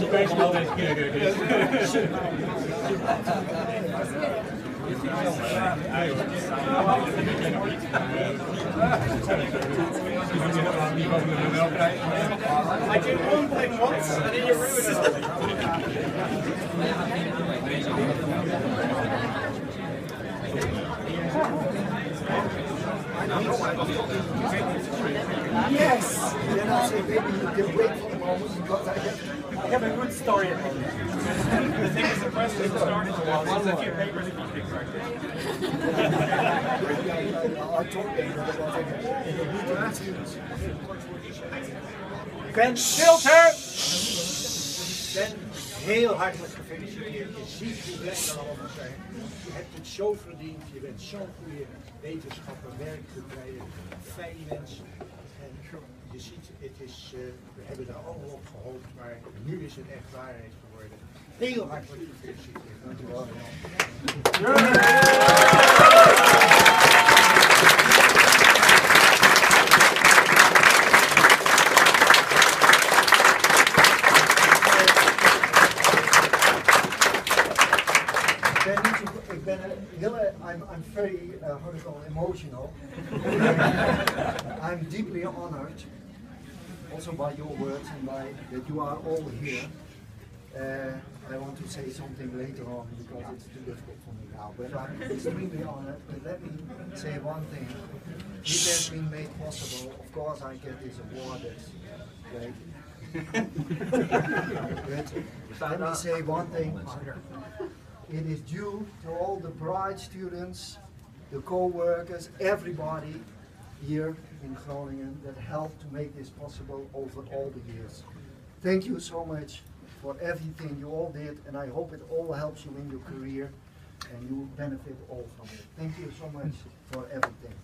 Met de prijs. I did one thing once and then you ruin it. Yes! Ik have a good story about that. the thing is, the press didn't start it. A few papers if you. Ben Filter! Ben, heel hartelijk gefeliciteerd. Je ziet hoe blij allemaal zijn. Je hebt het zo verdiend. Je bent zo'n goede wetenschapper, werkgebreider, fijn mens. Het is, eh, we hebben daar allemaal op gehoopt, maar nu is het echt waarheid geworden. Heel hartelijk gefeliciteerd. Dank u wel. Ik ben heel, I'm, I'm very, uh, emotional. I'm deeply honored, also by your words and by that you are all here. Uh, I want to say something later on because it's too difficult for me now, but I'm extremely honored. But let me say one thing. This has been made possible. Of course, I get this award. That's great. but let me say one thing. It is due to all the bright students, the co-workers, everybody here in Groningen that helped to make this possible over all the years. Thank you so much for everything you all did and I hope it all helps you in your career and you benefit all from it. Thank you so much for everything.